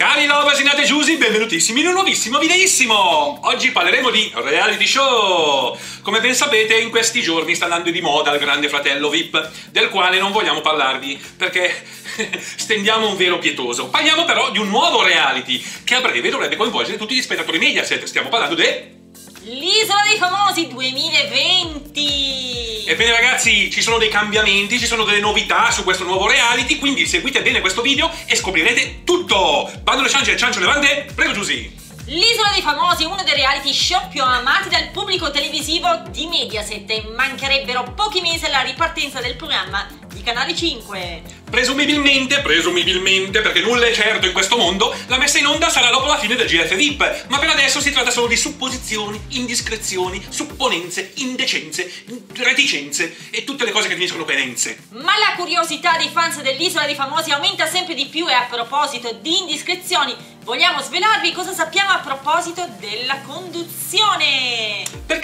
Cari lovers in Ate Giusy, benvenutissimi in un nuovissimo videissimo! Oggi parleremo di reality show! Come ben sapete, in questi giorni sta andando di moda il grande fratello VIP, del quale non vogliamo parlarvi, perché stendiamo un velo pietoso. Parliamo però di un nuovo reality, che a breve dovrebbe coinvolgere tutti gli spettatori Mediaset. Stiamo parlando di... L'isola dei famosi 2020! Ebbene ragazzi, ci sono dei cambiamenti, ci sono delle novità su questo nuovo reality, quindi seguite bene questo video e scoprirete tutto! Bando le ciance e ciancio levante, prego Giusy! L'isola dei famosi è uno dei reality show più amati dal pubblico televisivo di Mediaset e mancherebbero pochi mesi alla ripartenza del programma di Canale 5. Presumibilmente, presumibilmente, perché nulla è certo in questo mondo, la messa in onda sarà dopo la fine del GF VIP, ma per adesso si tratta solo di supposizioni, indiscrezioni, supponenze, indecenze, reticenze e tutte le cose che finiscono per enze. Ma la curiosità dei fans dell'Isola dei Famosi aumenta sempre di più e a proposito di indiscrezioni, vogliamo svelarvi cosa sappiamo a proposito della conduzione. Perché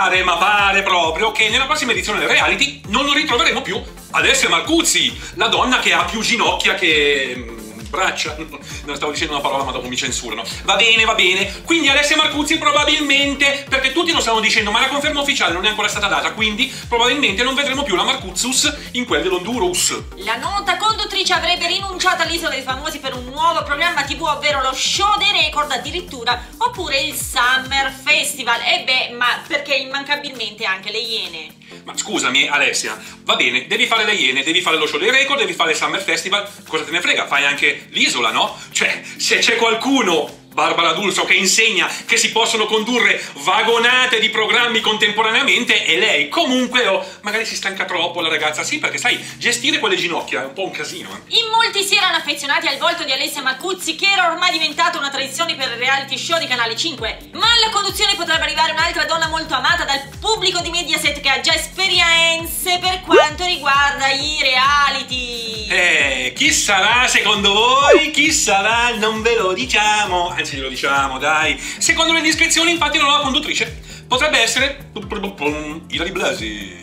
pare, ma pare proprio, che nella prossima edizione del reality non lo ritroveremo più Alessia Marcuzzi, la donna che ha più ginocchia che mm, braccia. Non stavo dicendo una parola, ma dopo mi censurano. Va bene, va bene. Quindi Alessia Marcuzzi probabilmente, perché tutti lo stanno dicendo, ma la conferma ufficiale non è ancora stata data, quindi probabilmente non vedremo più la Marcuzzus in quel dell'Hondurus. La nota conduttrice avrebbe rinunciato all'Isola dei Famosi per un nuovo programma TV, ovvero lo show dei record addirittura, oppure il Summer Festival. E beh, ma perché immancabilmente anche le Iene. Ma scusami, Alessia, va bene, devi fare le Iene, devi fare lo show dei record, devi fare il Summer Festival, cosa te ne frega? Fai anche l'isola, no? Cioè, se c'è qualcuno Barbara D'Urso che insegna che si possono condurre vagonate di programmi contemporaneamente e lei comunque oh, magari si stanca troppo la ragazza sì perché sai gestire quelle ginocchia è un po' un casino eh. in molti si erano affezionati al volto di Alessia Marcuzzi che era ormai diventata una tradizione per il reality show di Canale 5 ma alla conduzione potrebbe arrivare un'altra donna molto amata dal pubblico di Mediaset che ha già esperienze per quanto riguarda i reality eh chi sarà secondo voi chi sarà non ve lo diciamo anzi glielo diciamo, dai. Secondo le indiscrezioni, infatti, la nuova conduttrice potrebbe essere Ilari Blasi.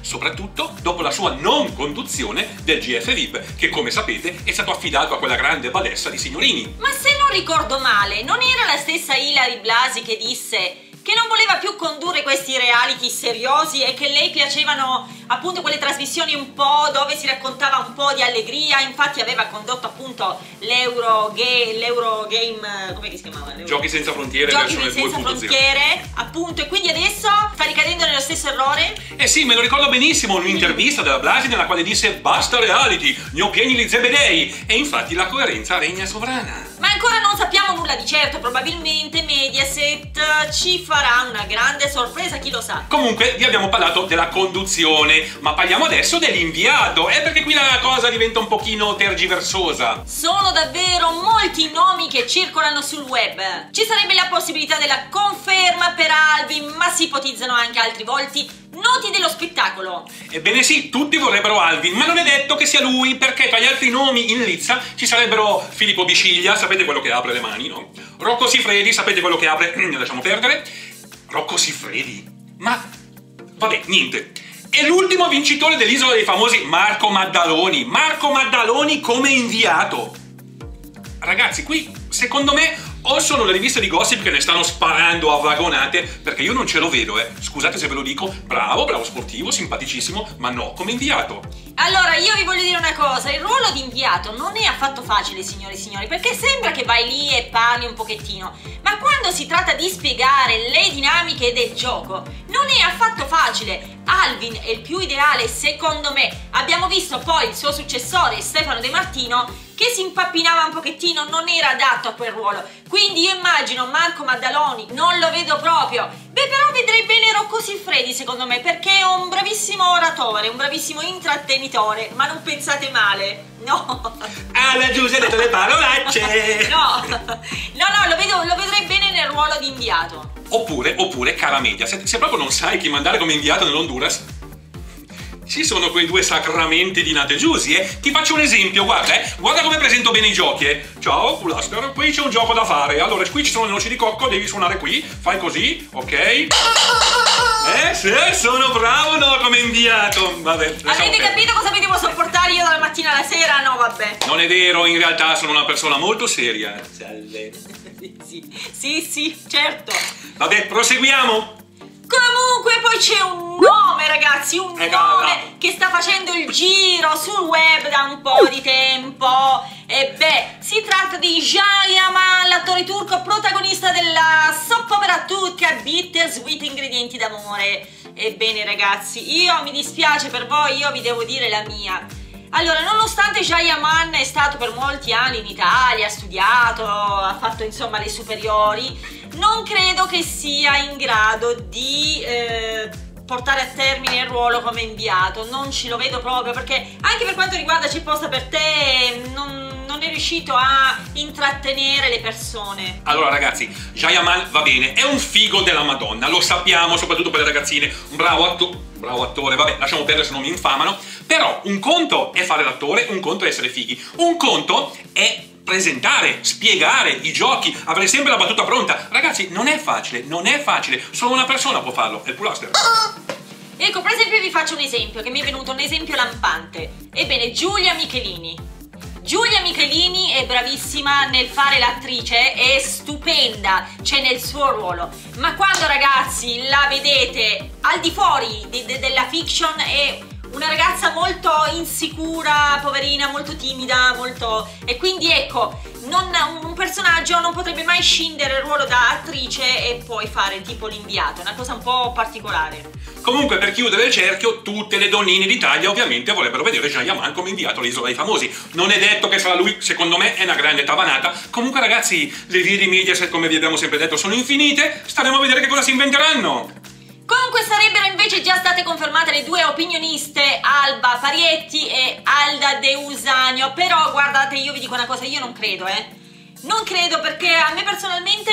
Soprattutto dopo la sua non conduzione del GF VIP, che come sapete è stato affidato a quella grande badessa di signorini. Ma se non ricordo male, non era la stessa Ilari Blasi che disse che non voleva più condurre questi reality seriosi e che lei piacevano appunto quelle trasmissioni un po' dove si raccontava un po' di allegria, infatti aveva condotto appunto l'Euro, Game, come si chiamava? Giochi senza frontiere, Giochi senza frontiere, appunto, e quindi adesso sta ricadendo nello stesso errore? Eh sì, me lo ricordo benissimo, un'intervista della Blasi nella quale disse basta reality, ne ho pieni gli zebedei, e infatti la coerenza regna sovrana. Ma ancora non sappiamo nulla di certo, probabilmente Mediaset ci farà una grande sorpresa, chi lo sa. Comunque vi abbiamo parlato della conduzione, ma parliamo adesso dell'inviato, è perché qui la cosa diventa un pochino tergiversosa. Sono davvero molti nomi che circolano sul web. Ci sarebbe la possibilità della conferma per Alvin, ma si ipotizzano anche altri volti noti dello spettacolo. Ebbene sì, tutti vorrebbero Alvin, ma non è detto che sia lui, perché tra gli altri nomi in lizza ci sarebbero Filippo Bisciglia, sapete quello che apre le mani, no? Rocco Sifredi, sapete quello che apre... lasciamo perdere. Rocco Sifredi. Ma... vabbè, niente. E l'ultimo vincitore dell'Isola dei Famosi, Marco Maddaloni. Marco Maddaloni come inviato. Ragazzi, qui, secondo me, o sono le riviste di gossip che ne stanno sparando a vagonate, perché io non ce lo vedo, eh. Scusate se ve lo dico, bravo, bravo sportivo, simpaticissimo, ma no, come inviato. Allora, io vi voglio dire una cosa, il ruolo di inviato non è affatto facile, signore e signori, perché sembra che vai lì e parli un pochettino, ma quando si tratta di spiegare le dinamiche del gioco, non è affatto facile. Alvin è il più ideale, secondo me. Abbiamo visto poi il suo successore, Stefano De Martino, che si impappinava un pochettino, non era adatto a quel ruolo. Quindi io immagino Marco Maddaloni, non lo vedo proprio. Siffredi, secondo me, perché è un bravissimo oratore, un bravissimo intrattenitore, ma non pensate male. No. Ah, Giuse ha detto le parolacce. no. No, no, lo, vedo, lo vedrei bene nel ruolo di inviato. Oppure, oppure, cara media, se, se proprio non sai chi mandare come inviato nell'Honduras, ci sono quei due sacramenti di Nate Giusy, eh? Ti faccio un esempio, guarda, eh? Guarda come presento bene i giochi, eh? Ciao, Blaster, qui c'è un gioco da fare. Allora, qui ci sono le noci di cocco, devi suonare qui, fai così, ok? Eh, se sono bravo no come inviato. Vabbè. Avete capito cosa mi devo sopportare io dalla mattina alla sera? No, vabbè. Non è vero, in realtà sono una persona molto seria. Sì, sì, sì, certo. Vabbè, proseguiamo. Comunque poi c'è un ragazzi, un Eh, nome no. che sta facendo il giro sul web da un po' di tempo. E beh, si tratta di Jayaman, l'attore turco protagonista della soap opera turca Bittersweet Ingredienti d'amore. Ebbene ragazzi, io mi dispiace per voi, io vi devo dire la mia. Allora, nonostante Jayaman è stato per molti anni in Italia, ha studiato, ha fatto insomma le superiori, non credo che sia in grado di eh, portare a termine il ruolo come inviato. Non ce lo vedo proprio perché anche per quanto riguarda C'è posta per te non, non è riuscito a intrattenere le persone. Allora ragazzi, Jayaman va bene, è un figo della Madonna, lo sappiamo, soprattutto per le ragazzine, un bravo, atto- bravo attore, vabbè, lasciamo perdere se non mi infamano, però un conto è fare l'attore, un conto è essere fighi, un conto è presentare, spiegare i giochi, avere sempre la battuta pronta. Ragazzi, non è facile, non è facile, solo una persona può farlo, è il Pulaster. Ecco, per esempio vi faccio un esempio che mi è venuto un esempio lampante. Ebbene, Giulia Michelini. Giulia Michelini è bravissima nel fare l'attrice, è stupenda, c'è nel suo ruolo. Ma quando ragazzi la vedete al di fuori de- de- della fiction è una ragazza molto insicura, poverina, molto timida, molto... E quindi ecco, non- un personaggio non potrebbe mai scindere il ruolo da attrice e poi fare tipo l'inviato, è una cosa un po' particolare. Comunque, per chiudere il cerchio, tutte le donnine d'Italia ovviamente vorrebbero vedere Jayaman come inviato all'isola dei famosi. Non è detto che sarà lui, secondo me è una grande tavanata. Comunque, ragazzi, le vie di Mediaset, come vi abbiamo sempre detto, sono infinite. Staremo a vedere che cosa si inventeranno. Comunque sarebbero invece già state confermate le due opinioniste Alba Parietti e Alda De Usanio, però guardate io vi dico una cosa, io non credo eh. Non credo perché a me personalmente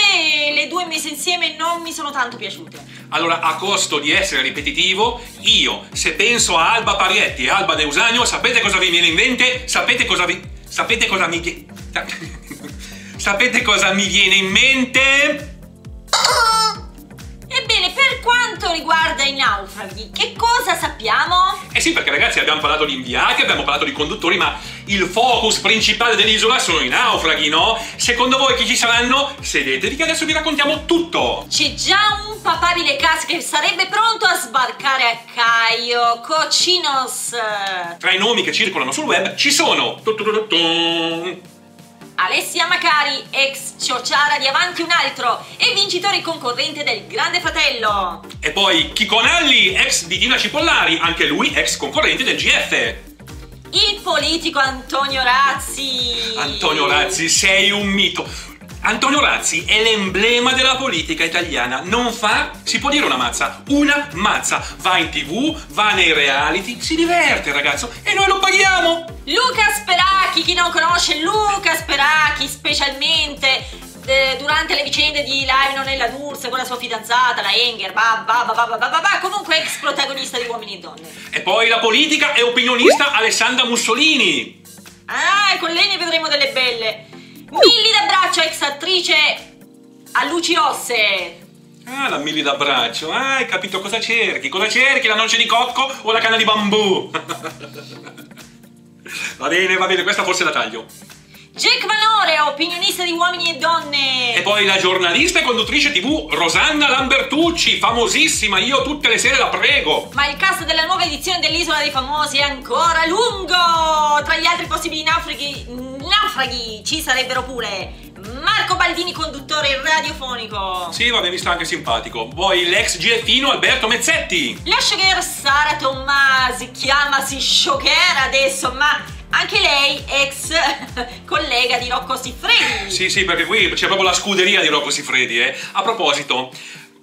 le due messe insieme non mi sono tanto piaciute. Allora, a costo di essere ripetitivo, io, se penso a Alba Parietti e Alba De Usanio, sapete cosa vi viene in mente? Sapete cosa vi... Sapete cosa mi... Sapete cosa mi viene in mente? Quanto riguarda i naufraghi, che cosa sappiamo? Eh sì, perché ragazzi abbiamo parlato di inviati, abbiamo parlato di conduttori, ma il focus principale dell'isola sono i naufraghi, no? Secondo voi chi ci saranno? Sedetevi che adesso vi raccontiamo tutto! C'è già un papabile cast che sarebbe pronto a sbarcare a Caio, Cocinos. Tra i nomi che circolano sul web ci sono... tutturuttum, Alessia Macari, ex ciociara di Avanti un altro e vincitore concorrente del Grande Fratello. E poi Chico Nalli, ex di Tina Cipollari, anche lui ex concorrente del GF. Il politico Antonio Razzi. Antonio Razzi, sei un mito. Antonio Razzi è l'emblema della politica italiana. Non fa, si può dire una mazza, una mazza. Va in tv, va nei reality, si diverte ragazzo e noi lo paghiamo. Luca Speracchi, chi non conosce Luca Speracchi specialmente eh, durante le vicende di Live nella D'Urso con la sua fidanzata, la Enger, bah, bah, bah, bah, bah, bah, comunque ex protagonista di Uomini e Donne. E poi la politica e opinionista Alessandra Mussolini. Ah, con lei ne vedremo delle belle. Milli d'abbraccio, ex attrice a luci rosse. Ah, la Milli d'abbraccio. Ah, hai capito cosa cerchi? Cosa cerchi? La noce di cocco o la canna di bambù? va bene, va bene, questa forse la taglio. Jack Vanore, opinionista poi la giornalista e conduttrice tv Rosanna Lambertucci, famosissima, io tutte le sere la prego. Ma il cast della nuova edizione dell'Isola dei Famosi è ancora lungo! Tra gli altri possibili naufraghi, naufraghi ci sarebbero pure Marco Baldini, conduttore radiofonico. Sì, vabbè, mi sta anche simpatico. Poi l'ex GFino Alberto Mezzetti. La showgirl Sara Tommasi, chiamasi showgirl adesso, ma anche lei ex collega di Rocco Siffredi. Sì, sì, perché qui c'è proprio la scuderia di Rocco Siffredi, eh. A proposito,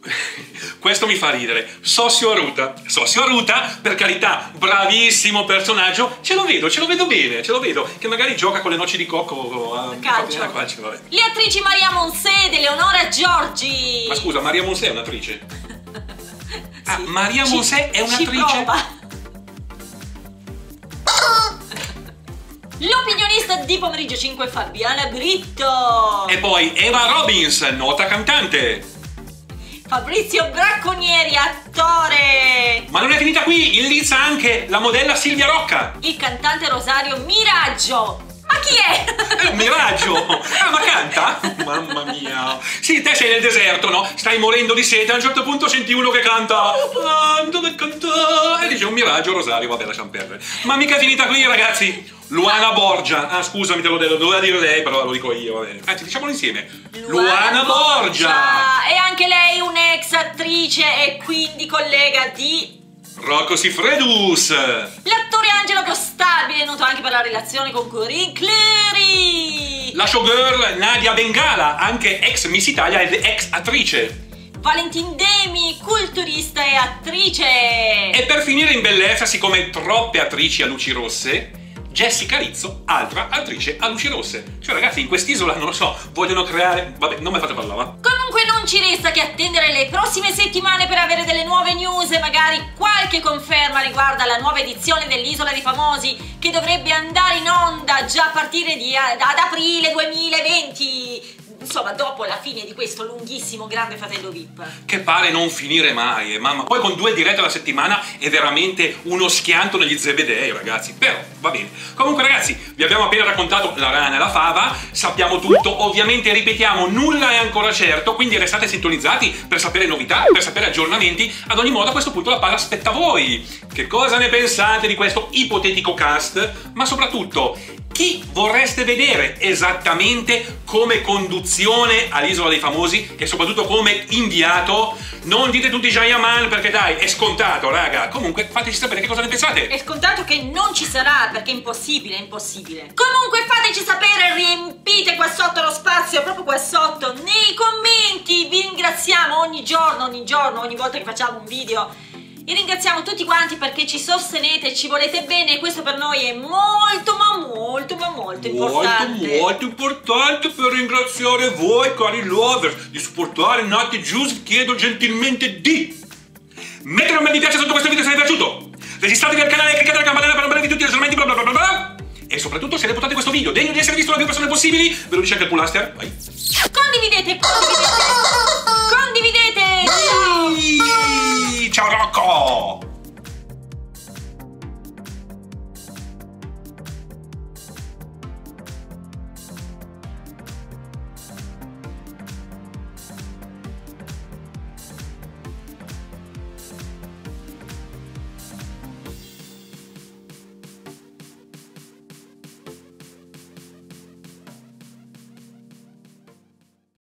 questo mi fa ridere. Sossio Aruta. Sossio Aruta, per carità, bravissimo personaggio. Ce lo vedo, ce lo vedo bene, ce lo vedo. Che magari gioca con le noci di cocco a Calcio. a calcio, vabbè. Le attrici Maria Monse ed Eleonora Giorgi. Ma scusa, Maria Monsè è un'attrice? Ah, Sì, Maria ci- Monsè è ci un'attrice? prova. L'opinionista di pomeriggio 5 Fabiana Britto. E poi Eva Robbins, nota cantante. Fabrizio Bracconieri, attore! Ma non è finita qui, in lizza anche la modella Silvia Rocca. Il cantante Rosario Miraggio. Chi è? Miraggio! Ah, ma canta? Mamma mia! Sì, te sei nel deserto, no? Stai morendo di sete, a un certo punto senti uno che canta ah, dove canta? E dice un miraggio, Rosario, vabbè, lasciamo perdere. Ma mica è finita qui, ragazzi! Luana Borgia. Ah, scusami, te lo devo, doveva dire lei, però lo dico io, va bene. Anzi, diciamolo insieme. Luana, Borgia! E anche lei un'ex attrice e quindi collega di Rocco Sifredus! Angelo Noto anche per la relazione con Corinne Clery! La showgirl Nadia Bengala, anche ex Miss Italia ed ex attrice. Valentin Demi, culturista e attrice! E per finire in bellezza, siccome troppe attrici a luci rosse, Jessica Rizzo, altra attrice a luci rosse. Cioè ragazzi, in quest'isola, non lo so, vogliono creare... Vabbè, non mi fate parlare? Comunque non ci resta che attendere le prossime settimane per avere delle nuove news e magari qualche conferma riguardo alla nuova edizione dell'Isola dei Famosi che dovrebbe andare in onda già a partire di, ad aprile 2020 insomma, dopo la fine di questo lunghissimo Grande Fratello VIP. Che pare non finire mai, eh, mamma. Poi con due dirette alla settimana è veramente uno schianto negli zebedei, ragazzi. Però, va bene. Comunque, ragazzi, vi abbiamo appena raccontato la rana e la fava, sappiamo tutto. Ovviamente, ripetiamo, nulla è ancora certo, quindi restate sintonizzati per sapere novità, per sapere aggiornamenti. Ad ogni modo, a questo punto la palla aspetta voi. Che cosa ne pensate di questo ipotetico cast? Ma soprattutto, chi vorreste vedere esattamente come conduzione all'Isola dei Famosi e soprattutto come inviato? Non dite tutti Jayaman perché dai, è scontato, raga. Comunque fateci sapere che cosa ne pensate. È scontato che non ci sarà perché è impossibile, è impossibile. Comunque fateci sapere, riempite qua sotto lo spazio, proprio qua sotto, nei commenti. Vi ringraziamo ogni giorno, ogni giorno, ogni volta che facciamo un video vi ringraziamo tutti quanti perché ci sostenete, e ci volete bene e questo per noi è molto ma molto ma molto importante. Molto molto importante per ringraziare voi cari lovers di supportare Nati Juice chiedo gentilmente di mettere un bel mi piace sotto questo video se vi è piaciuto, registratevi al canale e cliccate la campanella per non perdere tutti gli aggiornamenti bla bla bla bla e soprattutto se reputate questo video degno di essere visto da più persone possibili ve lo dice anche il pullaster vai. Condividete condividete condividete each out alcohol.